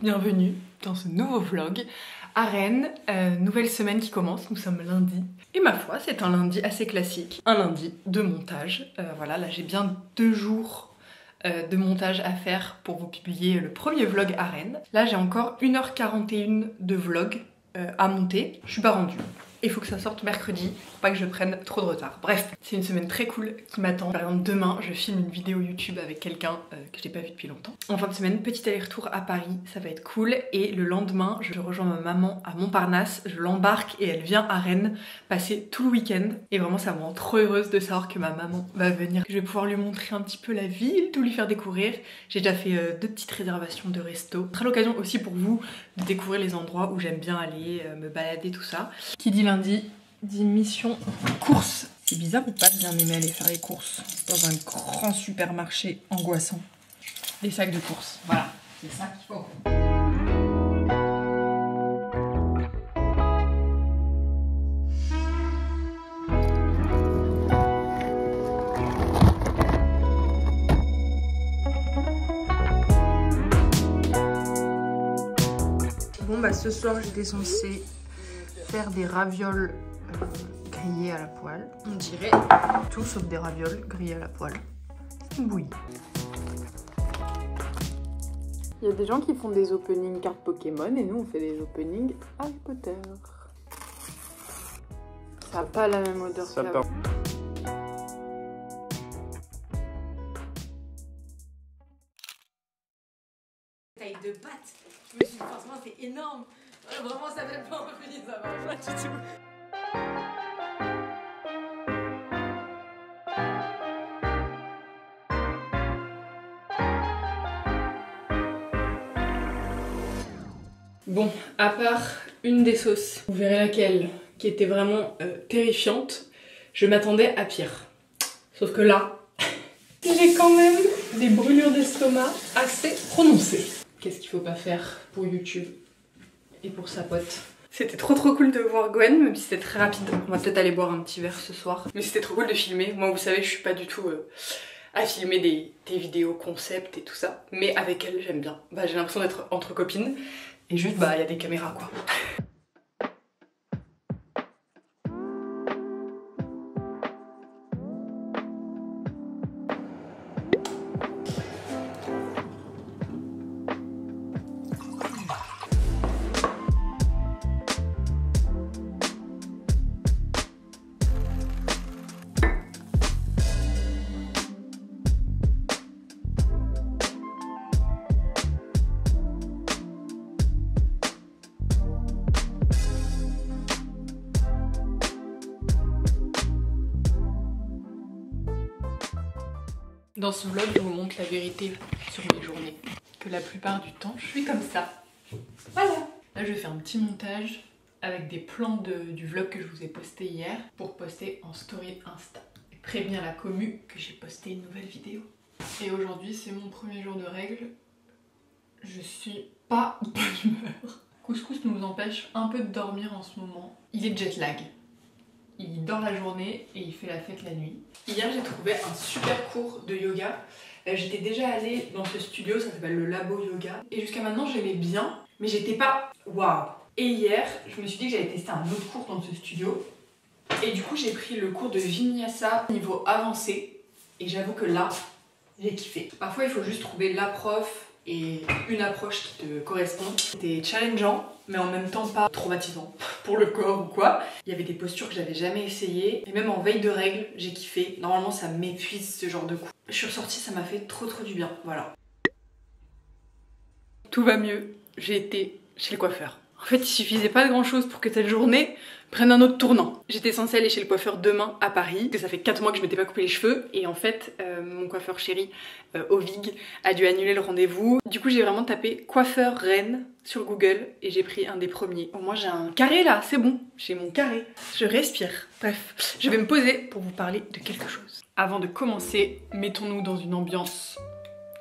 bienvenue dans ce nouveau vlog à Rennes, euh, nouvelle semaine qui commence, nous sommes lundi. Et ma foi, c'est un lundi assez classique, un lundi de montage. Euh, voilà, là j'ai bien deux jours euh, de montage à faire pour vous publier le premier vlog à Rennes. Là j'ai encore 1h41 de vlog à monter, je suis pas rendue il faut que ça sorte mercredi pour pas que je prenne trop de retard. Bref, c'est une semaine très cool qui m'attend. Par exemple, demain, je filme une vidéo YouTube avec quelqu'un euh, que j'ai pas vu depuis longtemps. En fin de semaine, petit aller-retour à Paris, ça va être cool. Et le lendemain, je rejoins ma maman à Montparnasse, je l'embarque et elle vient à Rennes passer tout le week-end. Et vraiment, ça me rend trop heureuse de savoir que ma maman va venir. Je vais pouvoir lui montrer un petit peu la ville, tout lui faire découvrir. J'ai déjà fait euh, deux petites réservations de resto. Ce l'occasion aussi pour vous de découvrir les endroits où j'aime bien aller, euh, me balader, tout ça. Qui dit lundi dit mission course. C'est bizarre ou pas de bien aimer aller faire les courses dans un grand supermarché angoissant. Les sacs de course, voilà, c'est ça qu'il faut. Bon bah ce soir j'étais censée faire des ravioles euh, grillés à la poêle. On dirait tout sauf des ravioles grillés à la poêle. C'est une bouillie. Il y a des gens qui font des openings cartes Pokémon et nous on fait des openings Harry Potter. Ça n'a pas la même odeur qu'avant. Taille de pâte, je me suis dit forcément c'est énorme. Vraiment ça fait pas envie, ça va Bon, à part une des sauces, vous verrez laquelle, qui était vraiment euh, terrifiante, je m'attendais à pire. Sauf que là, j'ai quand même des brûlures d'estomac assez prononcées. Qu'est-ce qu'il faut pas faire pour YouTube et pour sa pote? C'était trop trop cool de voir Gwen, même si c'était très rapide. On va peut-être aller boire un petit verre ce soir. Mais c'était trop cool de filmer. Moi, vous savez, je suis pas du tout euh, à filmer des, des, vidéos concept et tout ça. Mais avec elle, j'aime bien. Bah, j'ai l'impression d'être entre copines. Et juste, bah, il y a des caméras, quoi. Dans ce vlog, je vous montre la vérité sur mes journées. Que la plupart du temps, je suis comme ça. Voilà Là, je faire un petit montage avec des plans du vlog que je vous ai posté hier pour poster en story Insta. Et prévenir la commu que j'ai posté une nouvelle vidéo. Et aujourd'hui, c'est mon premier jour de règles. Je suis pas bonne humeur. Couscous nous empêche un peu de dormir en ce moment. Il est jet lag il dort la journée et il fait la fête la nuit. Hier j'ai trouvé un super cours de yoga. Euh, j'étais déjà allée dans ce studio, ça s'appelle le Labo Yoga. Et jusqu'à maintenant j'aimais bien, mais j'étais pas waouh. Et hier, je me suis dit que j'allais tester un autre cours dans ce studio. Et du coup j'ai pris le cours de Vinyasa niveau avancé. Et j'avoue que là, j'ai kiffé. Parfois il faut juste trouver la prof et une approche qui te correspond. C'était challengeant, mais en même temps pas traumatisant pour le corps ou quoi. Il y avait des postures que j'avais jamais essayées, et même en veille de règles, j'ai kiffé. Normalement, ça m'épuise ce genre de coup. Je suis ressortie, ça m'a fait trop trop du bien, voilà. Tout va mieux, j'ai été chez le coiffeur. En fait, il suffisait pas de grand chose pour que cette journée prenne un autre tournant. J'étais censée aller chez le coiffeur demain à Paris, que ça fait 4 mois que je m'étais pas coupé les cheveux, et en fait, euh, mon coiffeur chéri, euh, Ovig, a dû annuler le rendez-vous. Du coup, j'ai vraiment tapé coiffeur Rennes sur Google, et j'ai pris un des premiers. Au moins, j'ai un carré là, c'est bon, j'ai mon carré. Je respire. Bref, je vais me poser pour vous parler de quelque chose. Avant de commencer, mettons-nous dans une ambiance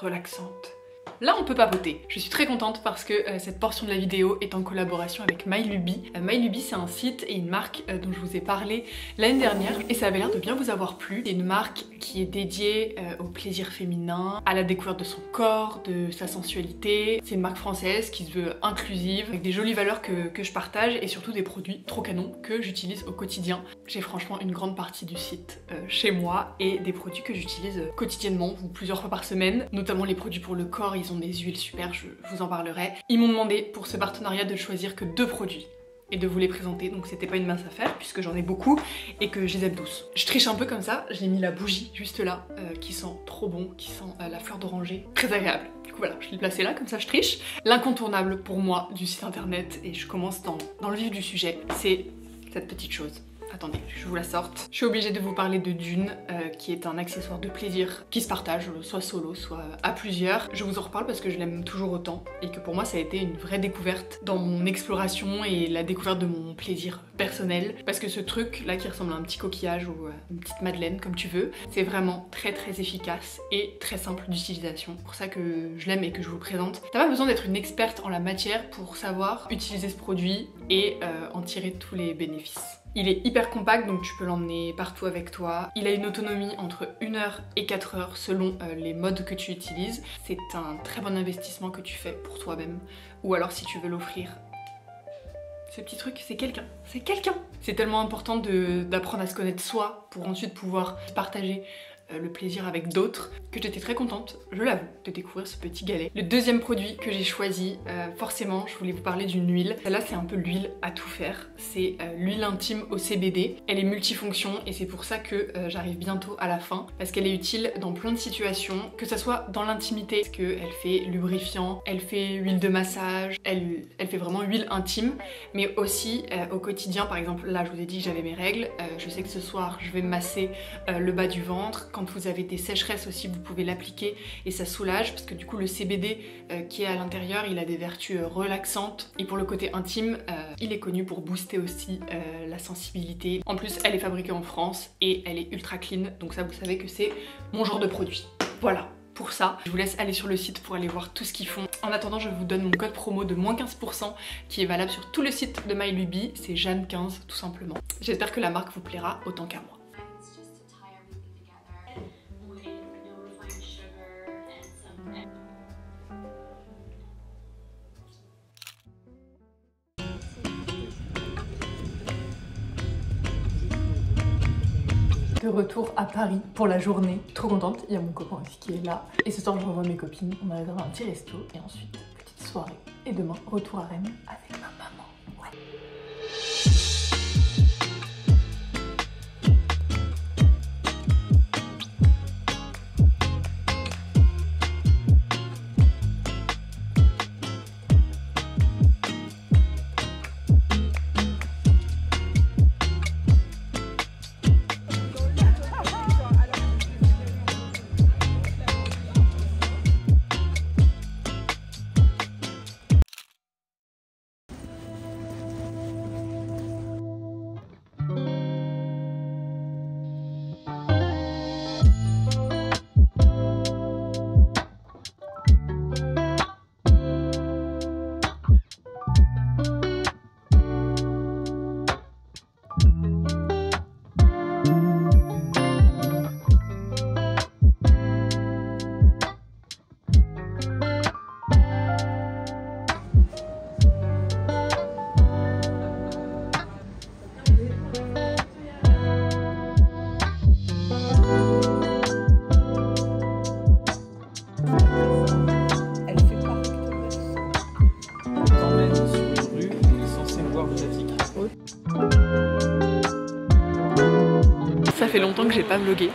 relaxante là on peut papoter. Je suis très contente parce que euh, cette portion de la vidéo est en collaboration avec MyLuby. Euh, MyLuby c'est un site et une marque euh, dont je vous ai parlé l'année dernière et ça avait l'air de bien vous avoir plu. C'est une marque qui est dédiée au plaisir féminin, à la découverte de son corps, de sa sensualité. C'est une marque française qui se veut inclusive, avec des jolies valeurs que, que je partage et surtout des produits trop canons que j'utilise au quotidien. J'ai franchement une grande partie du site chez moi et des produits que j'utilise quotidiennement ou plusieurs fois par semaine, notamment les produits pour le corps, ont des huiles super, je vous en parlerai. Ils m'ont demandé pour ce partenariat de choisir que deux produits et de vous les présenter, donc c'était pas une mince affaire puisque j'en ai beaucoup et que je les aime tous. Je triche un peu comme ça, j'ai mis la bougie juste là, euh, qui sent trop bon, qui sent euh, la fleur d'oranger, très agréable. Du coup voilà, je l'ai placé là, comme ça je triche. L'incontournable pour moi du site internet, et je commence dans, dans le vif du sujet, c'est cette petite chose. Attendez, je vous la sorte. Je suis obligée de vous parler de Dune, euh, qui est un accessoire de plaisir qui se partage, soit solo, soit à plusieurs. Je vous en reparle parce que je l'aime toujours autant et que pour moi ça a été une vraie découverte dans mon exploration et la découverte de mon plaisir personnel. Parce que ce truc là qui ressemble à un petit coquillage ou euh, une petite madeleine comme tu veux, c'est vraiment très très efficace et très simple d'utilisation. Pour ça que je l'aime et que je vous présente. T'as pas besoin d'être une experte en la matière pour savoir utiliser ce produit et euh, en tirer tous les bénéfices. Il est hyper compact donc tu peux l'emmener partout avec toi. Il a une autonomie entre 1 heure et 4 heures selon euh, les modes que tu utilises. C'est un très bon investissement que tu fais pour toi-même ou alors si tu veux l'offrir ce petit truc, c'est quelqu'un. C'est quelqu'un C'est tellement important d'apprendre à se connaître soi pour ensuite pouvoir partager le plaisir avec d'autres, que j'étais très contente, je l'avoue, de découvrir ce petit galet. Le deuxième produit que j'ai choisi, euh, forcément, je voulais vous parler d'une huile. Celle-là, c'est un peu l'huile à tout faire. C'est euh, l'huile intime au CBD. Elle est multifonction et c'est pour ça que j'arrive bientôt à la fin, parce qu'elle est utile dans plein de situations, que ça soit dans l'intimité, parce qu'elle fait lubrifiant, elle fait huile de massage, elle, fait vraiment huile intime, mais aussi au quotidien, par exemple, là, je vous ai dit que j'avais mes règles, je sais que ce soir, je vais masser le bas du ventre, quand vous avez des sécheresses aussi, vous pouvez l'appliquer et ça soulage parce que du coup le CBD euh, qui est à l'intérieur, il a des vertus euh, relaxantes et pour le côté intime, euh, il est connu pour booster aussi la sensibilité. En plus, elle est fabriquée en France et elle est ultra clean, donc ça vous savez que c'est mon genre de produit. Voilà, pour ça. Je vous laisse aller sur le site pour aller voir tout ce qu'ils font. En attendant, je vous donne mon code promo de moins 15% qui est valable sur tout le site de MyLuby. C'est Jeanne15 tout simplement. J'espère que la marque vous plaira autant qu'à moi. De retour à Paris pour la journée. Trop contente, il y a mon copain aussi qui est là. Et ce soir je revois mes copines, on va avoir un petit resto et ensuite petite soirée. Et demain, retour à Rennes avec longtemps que j'ai pas vlogué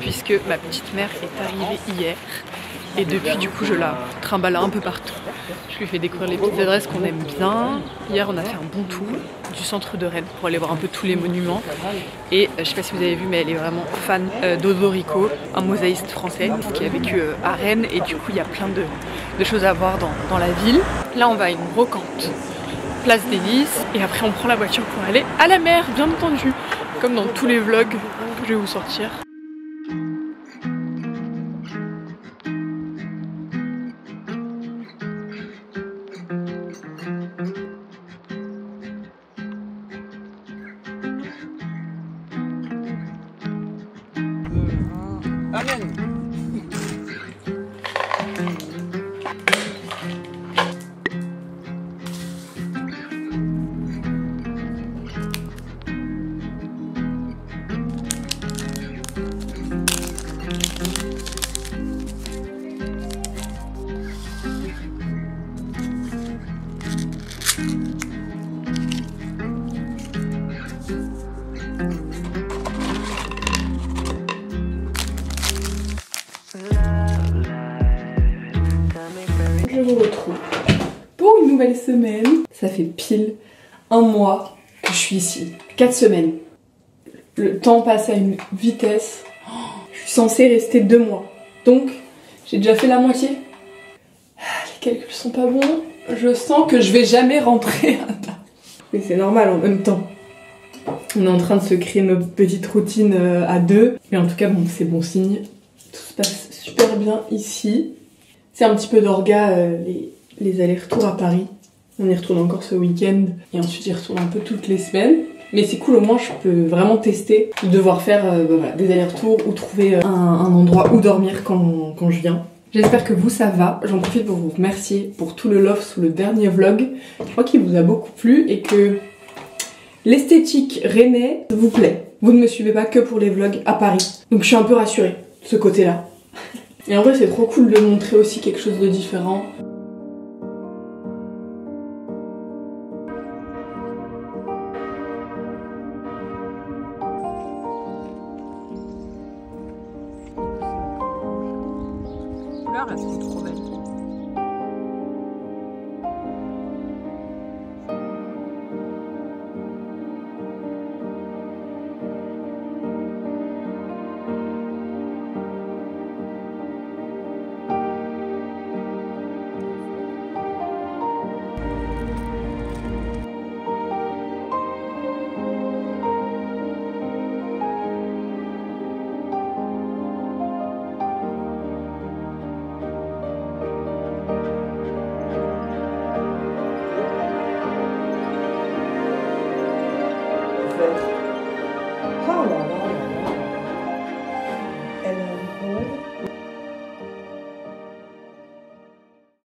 puisque ma petite mère est arrivée hier et depuis du coup je la trimballe un peu partout. Je lui fais découvrir les petites adresses qu'on aime bien. Hier on a fait un bon tour du centre de Rennes pour aller voir un peu tous les monuments et euh, je sais pas si vous avez vu mais elle est vraiment fan euh, d'Odorico, un mosaïste français qui a vécu euh, à Rennes et du coup il y a plein de, choses à voir dans, dans la ville. Là on va à une brocante place des Lys et après on prend la voiture pour aller à la mer bien entendu comme dans tous les vlogs je vais vous sortir pour une nouvelle semaine. Ça fait pile un mois que je suis ici. Quatre semaines. Le temps passe à une vitesse. Je suis censée rester deux mois. Donc, j'ai déjà fait la moitié. Ah, Les calculs sont pas bons. Je sens que je vais jamais rentrer à temps. Mais c'est normal en même temps. On est en train de se créer notre petite routine euh, à deux. Mais en tout cas, bon, c'est bon signe. Tout se passe super bien ici. C'est un petit peu d'orga euh, les, allers-retours à Paris. On y retourne encore ce week-end et ensuite y retourne un peu toutes les semaines. Mais c'est cool, au moins je peux vraiment tester de devoir faire euh, bah, des allers-retours ou trouver euh, un, un endroit où dormir quand, quand je viens. J'espère que vous ça va. J'en profite pour vous remercier pour tout le love sous le dernier vlog. Je crois qu'il vous a beaucoup plu et que l'esthétique rennais vous plaît. Vous ne me suivez pas que pour les vlogs à Paris. Donc je suis un peu rassurée de ce côté-là. Et en vrai, c'est trop cool de montrer aussi quelque chose de différent. Sont trop belles.